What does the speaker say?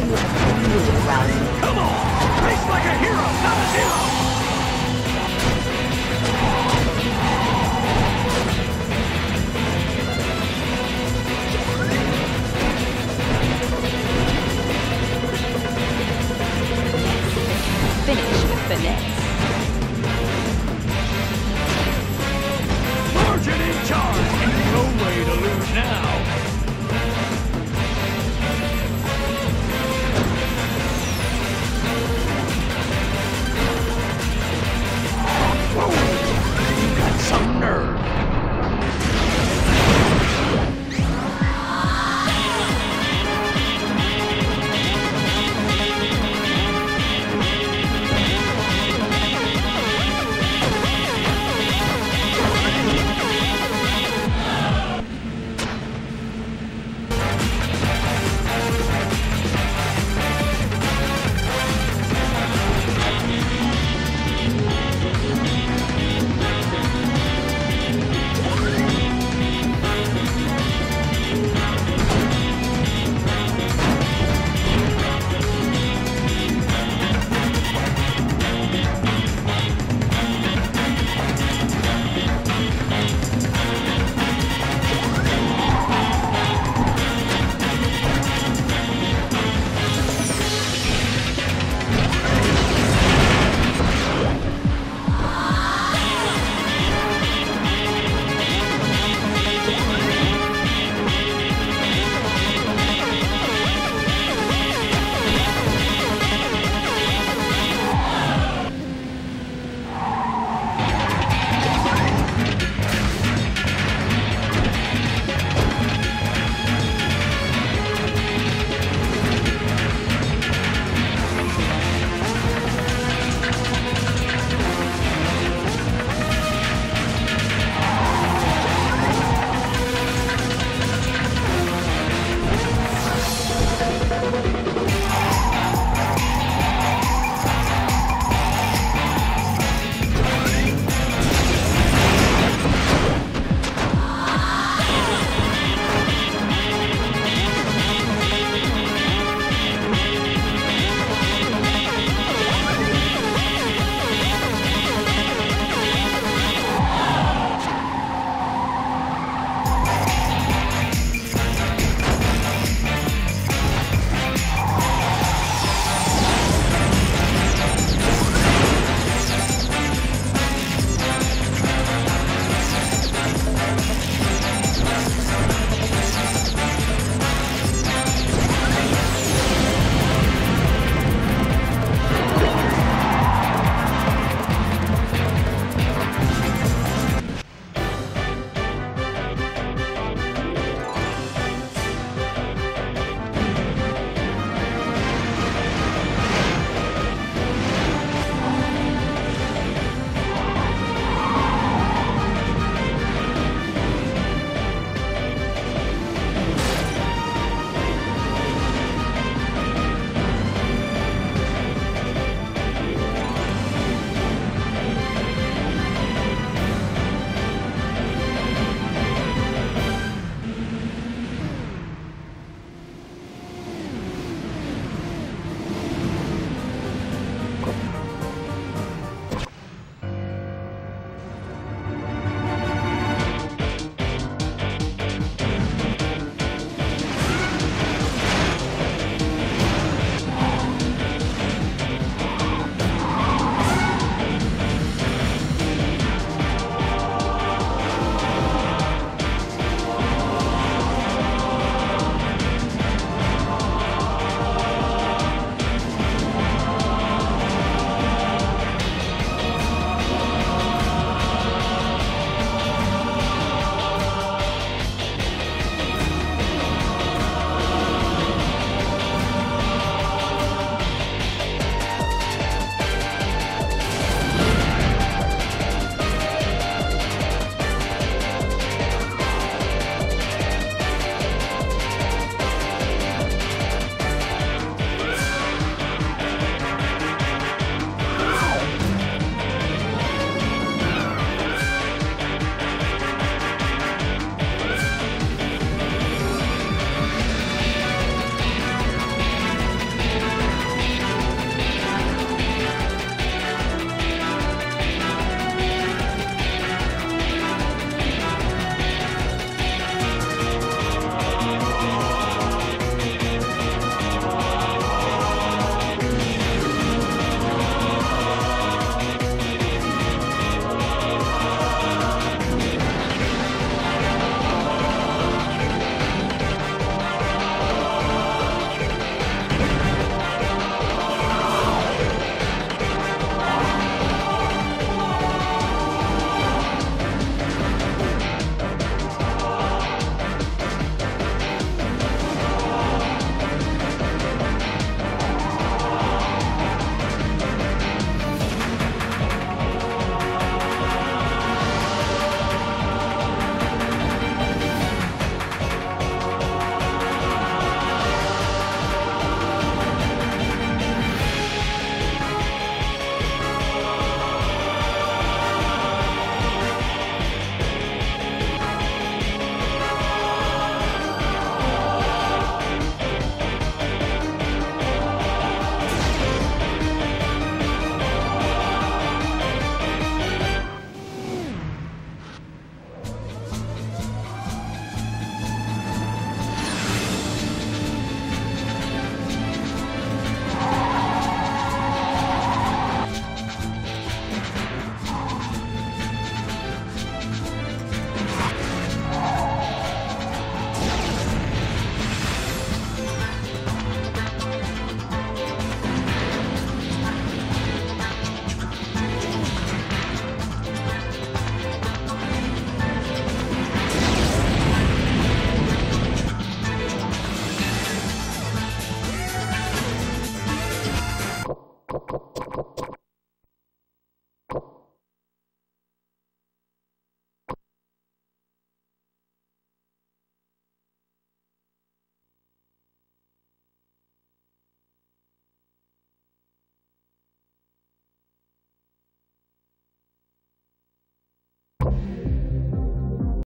value of opinion around